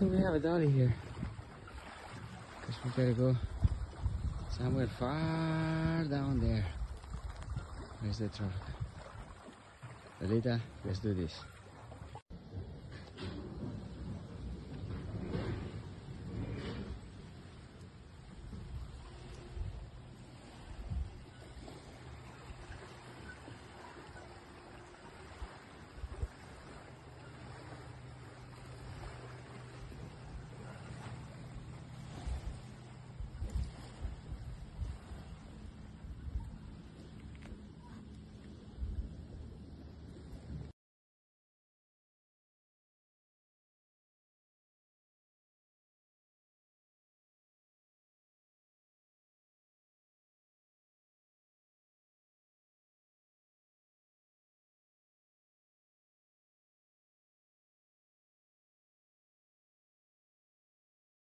think we have a dolly here. Guess we gotta go somewhere far down there. Where's the truck? Alita? let's do this.